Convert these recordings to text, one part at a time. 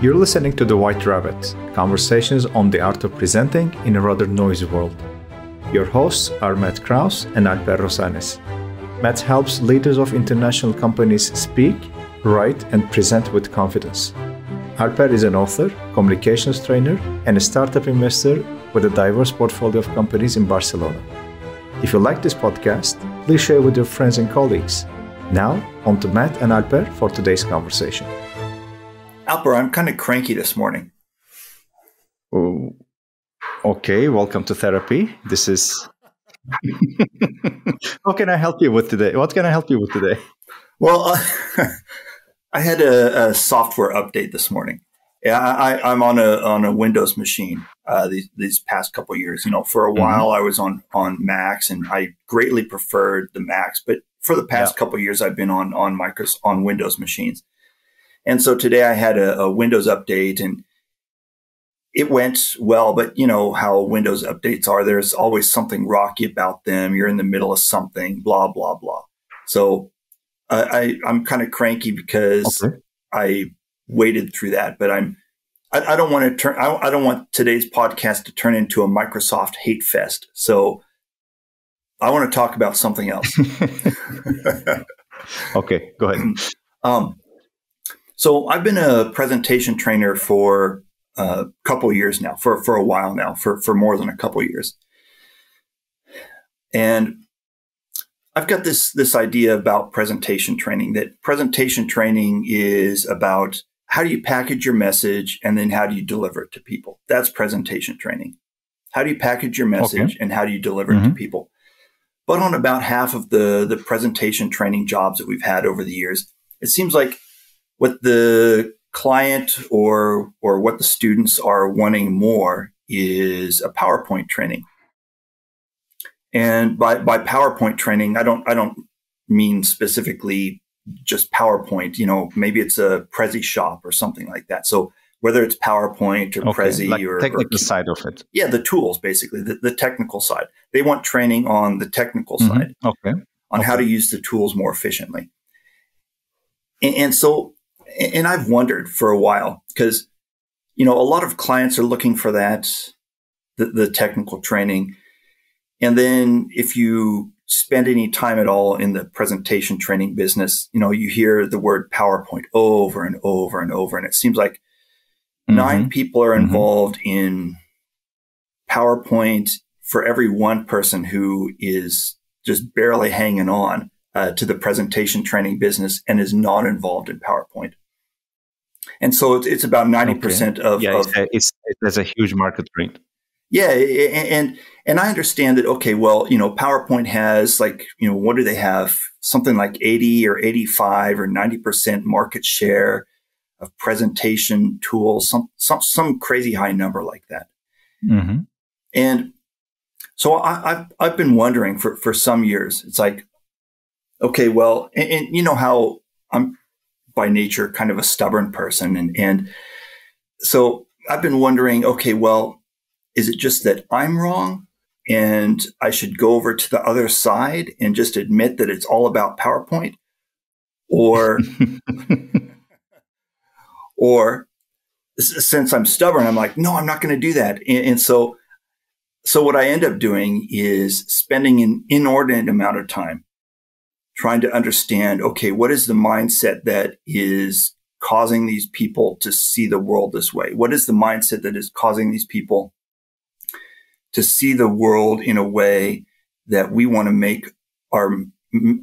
You're listening to The White Rabbit conversations on the art of presenting in a rather noisy world. Your hosts are Matt Krause and Alper Rozanes. Matt helps leaders of international companies speak, write, and present with confidence. Alper is an author, communications trainer, and a startup investor with a diverse portfolio of companies in Barcelona. If you like this podcast, please share with your friends and colleagues. Now, on to Matt and Alper for today's conversation. Alper, I'm kind of cranky this morning. Oh, okay, welcome to therapy. This is. How can I help you with today? What can I help you with today? Well, uh, I had a, a, software update this morning. Yeah, I, am on a on a Windows machine uh, these these past couple years. You know, for a mm-hmm. while I was on on Macs, and I greatly preferred the Macs. But for the past yeah. couple years, I've been on on Microsoft on Windows machines. And so today I had a, a Windows update and it went well, but you know how Windows updates are. There's always something rocky about them. You're in the middle of something, blah, blah, blah. So I, I'm kind of cranky because okay. I waited through that, but I'm, I, I don't want to turn, I, I don't want today's podcast to turn into a Microsoft hate fest. So I want to talk about something else. okay, go ahead. Um, so I've been a presentation trainer for a couple years now, for, for a while now, for, for more than a couple years. And I've got this, this idea about presentation training that presentation training is about how do you package your message and then how do you deliver it to people? That's presentation training. How do you package your message okay. and how do you deliver mm-hmm. it to mm-hmm. people? But on about half of the, the presentation training jobs that we've had over the years, it seems like what the client or or what the students are wanting more is a PowerPoint training. And by by PowerPoint training, I don't I don't mean specifically just PowerPoint. You know, maybe it's a Prezi shop or something like that. So whether it's PowerPoint or okay, Prezi like or technical or, side of it, yeah, the tools basically, the, the technical side. They want training on the technical mm-hmm. side, okay, on okay. how to use the tools more efficiently. And, and so and I've wondered for a while because, you know, a lot of clients are looking for that, the, the technical training. And then if you spend any time at all in the presentation training business, you know, you hear the word PowerPoint over and over and over. And it seems like mm-hmm. nine people are mm-hmm. involved mm-hmm. in PowerPoint for every one person who is just barely hanging on uh, to the presentation training business and is not involved in PowerPoint. And so it's, it's about 90% okay. of, yeah, of, it's, there's a huge market rate. Yeah. And, and I understand that, okay, well, you know, PowerPoint has like, you know, what do they have? Something like 80 or 85 or 90% market share of presentation tools, some, some, some crazy high number like that. Mm-hmm. And so I, have I've been wondering for, for some years, it's like, okay, well, and, and, you know how I'm by nature kind of a stubborn person. And, and so I've been wondering, okay, well, is it just that I'm wrong? And I should go over to the other side and just admit that it's all about PowerPoint? Or, or since I'm stubborn, I'm like, no, I'm not going to do that. And, and so, so what I end up doing is spending an inordinate amount of time trying to understand, okay, what is the mindset that is causing these people to see the world this way? What is the mindset that is causing these people to see the world in a way that we want to make our,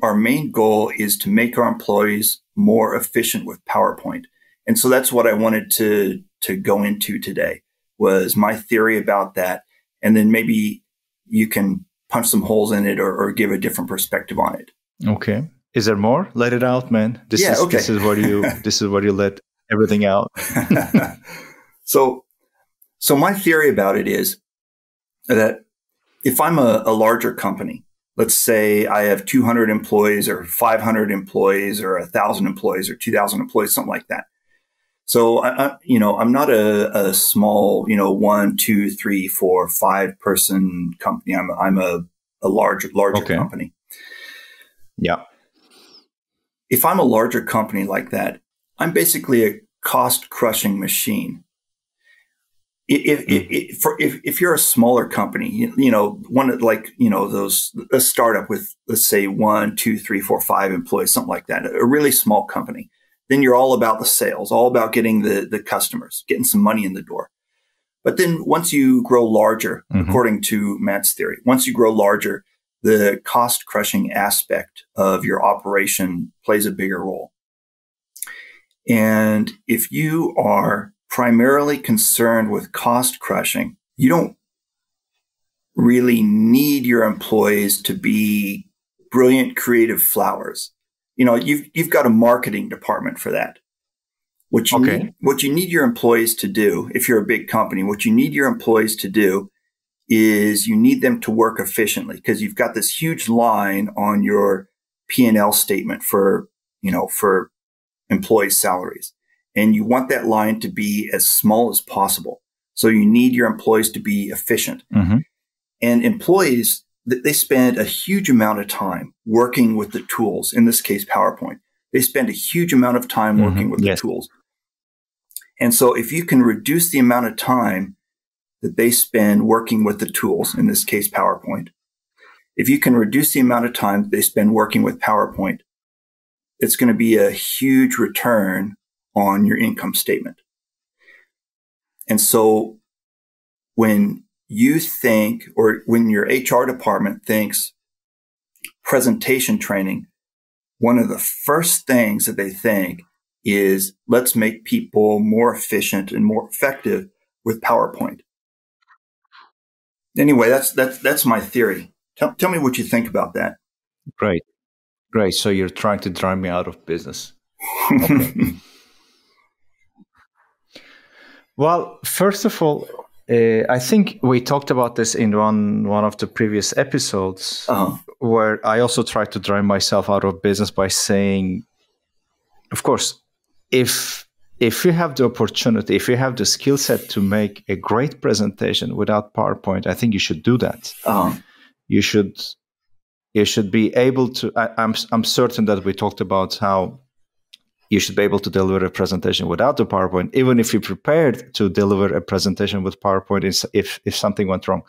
our main goal is to make our employees more efficient with PowerPoint. And so that's what I wanted to, to go into today was my theory about that. And then maybe you can punch some holes in it or, or give a different perspective on it. Okay. Is there more? Let it out, man. This yeah, is okay. this is where you this is what you let everything out. so so my theory about it is that if I'm a, a larger company, let's say I have 200 employees or 500 employees or 1,000 employees or 2,000 employees, something like that. So, I, I, you know, I'm not a, a, small, you know, one, two, three, four, five person company. I'm, I'm a, a large, larger okay. company. Yeah. If I'm a larger company like that, I'm basically a cost crushing machine. If, if, hmm. if, for, if, if you're a smaller company, you, you, know, one like, you know, those, a startup with, let's say one, two, three, four, five employees, something like that, a really small company, then you're all about the sales, all about getting the, the customers, getting some money in the door. But then once you grow larger, mm-hmm. according to Matt's theory, once you grow larger, the cost crushing aspect of your operation plays a bigger role. And if you are primarily concerned with cost crushing, you don't really need your employees to be brilliant creative flowers. You know, you've, you've got a marketing department for that. What you, okay. need, what you need your employees to do, if you're a big company, what you need your employees to do is you need them to work efficiently because you've got this huge line on your P&L statement for, you know, for employee salaries. And you want that line to be as small as possible. So you need your employees to be efficient. Mm-hmm. And employees, they spend a huge amount of time working with the tools, in this case, PowerPoint. They spend a huge amount of time mm-hmm. working with yes. the tools. And so if you can reduce the amount of time that they spend working with the tools, in this case, PowerPoint, if you can reduce the amount of time they spend working with PowerPoint, it's going to be a huge return on your income statement. And so when you think, or when your HR department thinks presentation training, one of the first things that they think is let's make people more efficient and more effective with PowerPoint. Anyway, that's that's that's my theory. Tell, tell me what you think about that. Great, great. So you're trying to drive me out of business. Okay. well, first of all, uh, I think we talked about this in one one of the previous episodes, uh-huh. where I also tried to drive myself out of business by saying, of course, if if you have the opportunity, if you have the skill set to make a great presentation without PowerPoint, I think you should do that. Uh-huh. You should you should be able to. I, I'm I'm certain that we talked about how you should be able to deliver a presentation without the PowerPoint, even if you're prepared to deliver a presentation with PowerPoint if if something went wrong.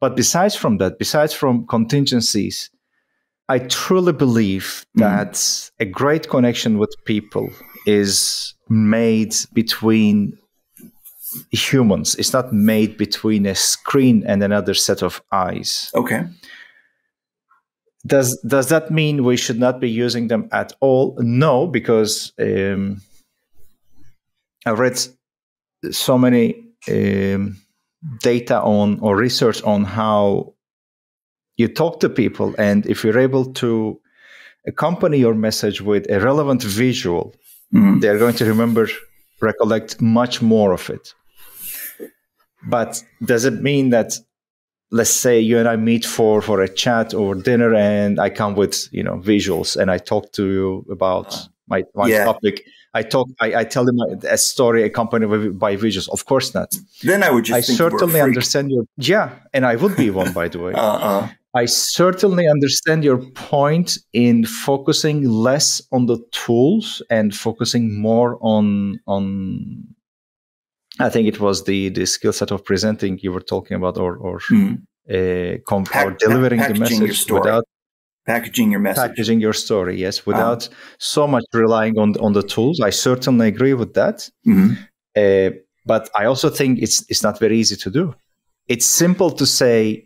But besides from that, besides from contingencies, I truly believe mm-hmm. that mm. a great connection with people is made between humans. It's not made between a screen and another set of eyes. Okay. Does does that mean we should not be using them at all? No, because um, I read so many um, data on or research on how you talk to people, and if you're able to accompany your message with a relevant visual, mm-hmm. they're going to remember, recollect much more of it. But does it mean that, let's say you and I meet for, for a chat or dinner and I come with, you know, visuals and I talk to you about my, my yeah. topic. I talk, I, I tell them a story accompanied by visuals. Of course not. Then I would just. I certainly understand you. Yeah, and I would be one, by the way. uh-uh. I certainly understand your point in focusing less on the tools and focusing more on on. I think it was the the skill set of presenting you were talking about, or or, mm. uh, com- Pack, or delivering the message without packaging your message, packaging your story. Yes, without um, so much relying on on the tools. I certainly agree with that. Mm-hmm. Uh, but I also think it's it's not very easy to do. It's simple to say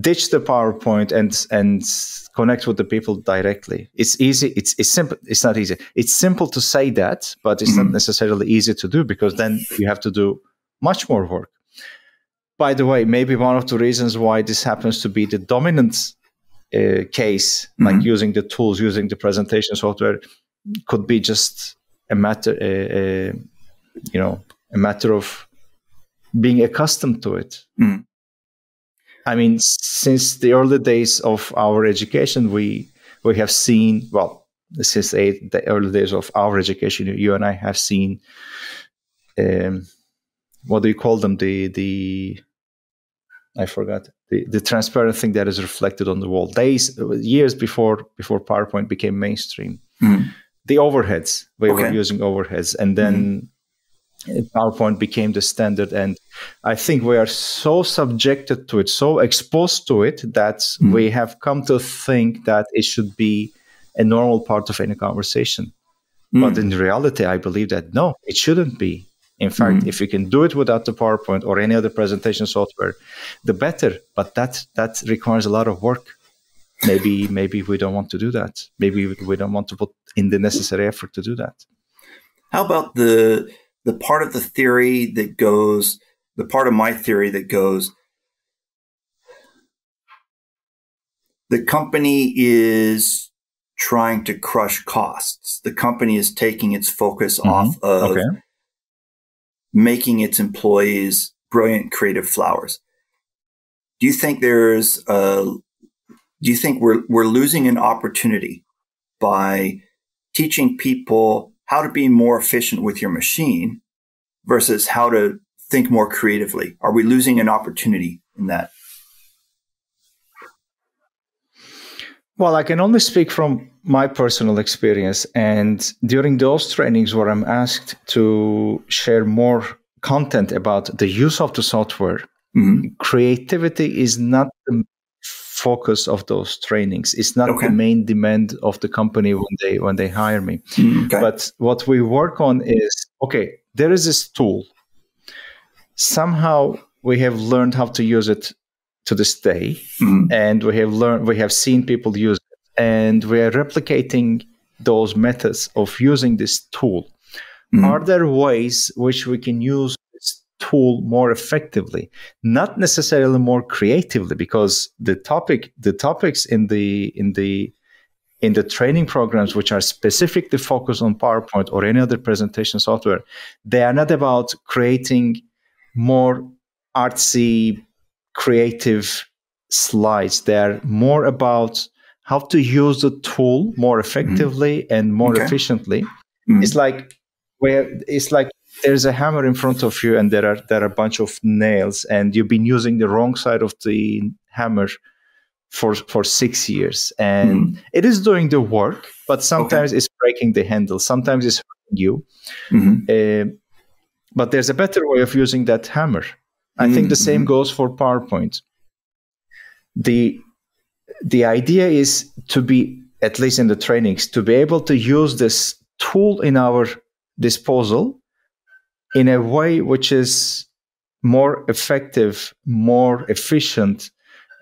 ditch the PowerPoint and and connect with the people directly. It's easy. It's it's simple. It's not easy. It's simple to say that, but it's mm-hmm. not necessarily easy to do because then you have to do much more work. By the way, maybe one of the reasons why this happens to be the dominant uh, case, mm-hmm. like using the tools, using the presentation software, could be just a matter, uh, uh, you know, a matter of being accustomed to it. Mm. I mean, since the early days of our education, we we have seen well, since the early days of our education, you and I have seen um, what do you call them? The the I forgot the, the transparent thing that is reflected on the wall. Days years before before PowerPoint became mainstream, mm. the overheads. We okay. were using overheads, and then mm-hmm. PowerPoint became the standard. And I think we are so subjected to it, so exposed to it, that mm-hmm. we have come to think that it should be a normal part of any conversation. Mm. But in reality, I believe that no, it shouldn't be. In fact, mm. if you can do it without the PowerPoint or any other presentation software, the better. But that that requires a lot of work. Maybe maybe we don't want to do that. Maybe we don't want to put in the necessary effort to do that. How about the the part of the theory that goes the part of my theory that goes the company is trying to crush costs. The company is taking its focus mm-hmm. off of okay. making its employees brilliant creative flowers. Do you think there's a, do you think we're, we're losing an opportunity by teaching people how to be more efficient with your machine versus how to think more creatively? Are we losing an opportunity in that? Well, I can only speak from my personal experience. And during those trainings where I'm asked to share more content about the use of the software, mm-hmm. creativity is not the focus of those trainings. It's not okay. the main demand of the company when they when they hire me. Mm, okay. But what we work on is okay, there is this tool. Somehow we have learned how to use it to this day, mm-hmm. and we have learned we have seen people use it. and we are replicating those methods of using this tool. Mm-hmm. Are there ways which we can use tool more effectively? Not necessarily more creatively, because the topic, the topics in the in the in the training programs which are specifically focused on PowerPoint or any other presentation software, they are not about creating more artsy, creative slides. They're more about how to use the tool more effectively mm-hmm. and more okay. efficiently. Mm-hmm. It's like where it's like there's a hammer in front of you and there are there are a bunch of nails and you've been using the wrong side of the hammer for for six years. And mm-hmm. it is doing the work but sometimes okay. it's breaking the handle. Sometimes it's hurting you. Uh, but there's a better way of using that hammer. I think the same mm-hmm. goes for powerpoint. The the idea is to be at least in the trainings to be able to use this tool in our disposal in a way which is more effective more efficient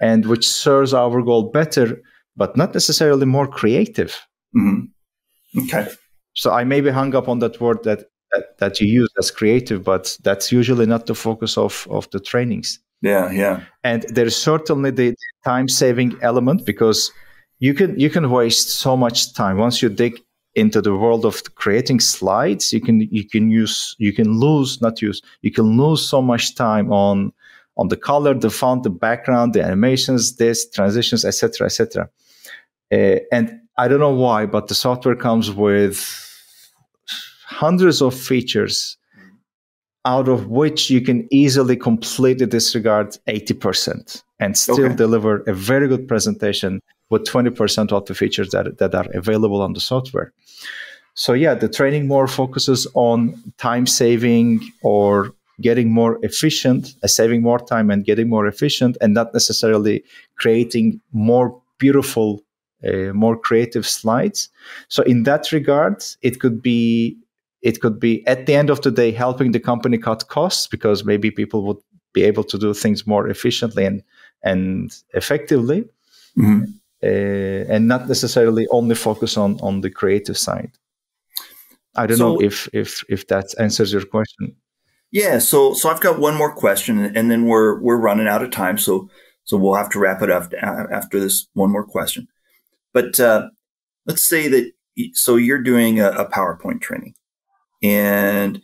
and which serves our goal better but not necessarily more creative mm-hmm. okay so i maybe hung up on that word that, that that you use as creative but that's usually not the focus of of the trainings yeah, yeah. And there's certainly the time saving element because you can you can waste so much time once you dig into the world of creating slides you can you can use you can lose not use you can lose so much time on on the color the font the background the animations this transitions etc etc uh, and i don't know why but the software comes with hundreds of features out of which you can easily completely disregard 80% and still okay. deliver a very good presentation with 20% of the features that, that are available on the software. So, yeah, the training more focuses on time saving or getting more efficient, uh, saving more time and getting more efficient, and not necessarily creating more beautiful, uh, more creative slides. So, in that regard, it could be it could be at the end of the day helping the company cut costs because maybe people would be able to do things more efficiently and and effectively mm-hmm. Uh, and not necessarily only focus on on the creative side. I don't so, know if if if that answers your question. Yeah so so i've got one more question and then we're we're running out of time so so we'll have to wrap it up after this one more question. But uh, let's say that so you're doing a, a powerpoint training and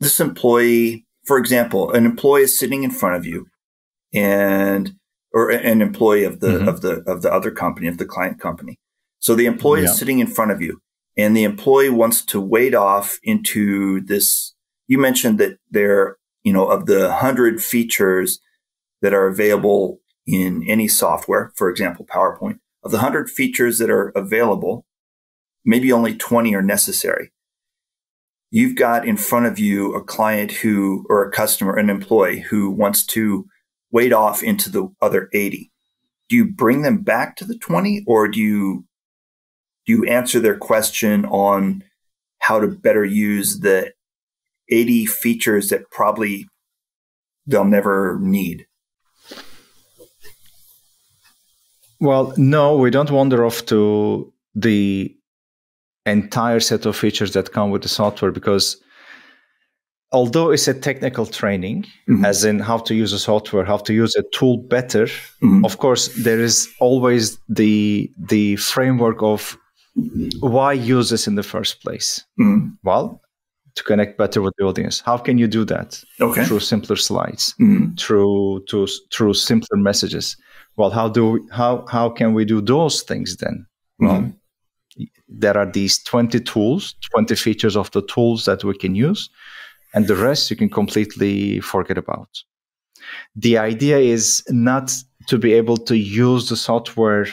this employee, for example, an employee is sitting in front of you and or an employee of the mm-hmm. of the of the other company, of the client company. So the employee yeah. is sitting in front of you and the employee wants to wade off into this you mentioned that there, you know, of the 100 features that are available in any software, for example, PowerPoint, of the 100 features that are available, maybe only 20 are necessary. You've got in front of you a client who, or a customer, an employee who wants to wade off into the other 80. Do you bring them back to the 20 or do you, do you answer their question on how to better use the 80 features that probably they'll never need? Well, no, we don't wander off to the entire set of features that come with the software because although it's a technical training mm-hmm. as in how to use a software how to use a tool better mm-hmm. of course there is always the the framework of why use this in the first place mm-hmm. well to connect better with the audience how can you do that okay. through simpler slides mm-hmm. through to, through simpler messages well how do we, how how can we do those things then well mm-hmm there are these 20 tools, 20 features of the tools that we can use, and the rest you can completely forget about. The idea is not to be able to use the software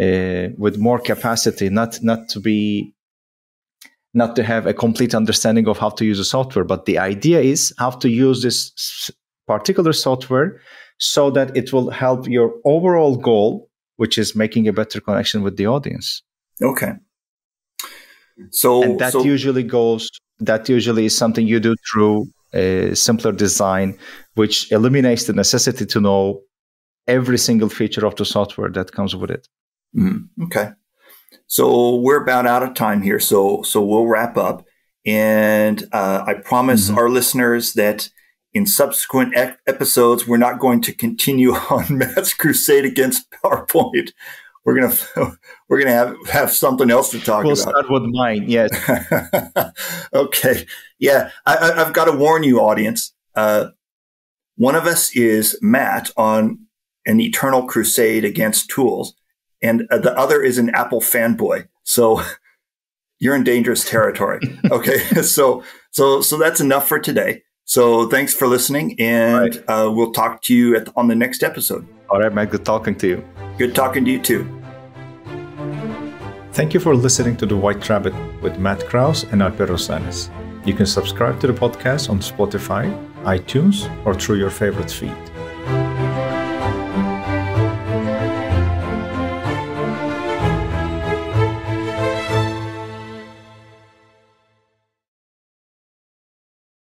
uh, with more capacity, not not to be not to have a complete understanding of how to use the software, but the idea is how to use this particular software so that it will help your overall goal, which is making a better connection with the audience. Okay. So and that so, usually goes. That usually is something you do through a simpler design, which eliminates the necessity to know every single feature of the software that comes with it. Mm, okay. So we're about out of time here. So so we'll wrap up, and uh, I promise mm-hmm. our listeners that in subsequent e- episodes we're not going to continue on Matt's crusade against PowerPoint we're gonna we're gonna have have something else to talk we'll about. We'll start with mine. Yes. okay. Yeah, I, have got to warn you, audience. Uh, one of us is Matt on an eternal crusade against tools, and uh, the other is an Apple fanboy. So you're in dangerous territory. okay. so so so that's enough for today. So thanks for listening, and right. uh, we'll talk to you at, on the next episode. All right, Matt. Good talking to you. Good talking to you too. Thank you for listening to The White Rabbit with Matt Krause and Alper Rozanes. You can subscribe to the podcast on Spotify, iTunes, or through your favorite feed.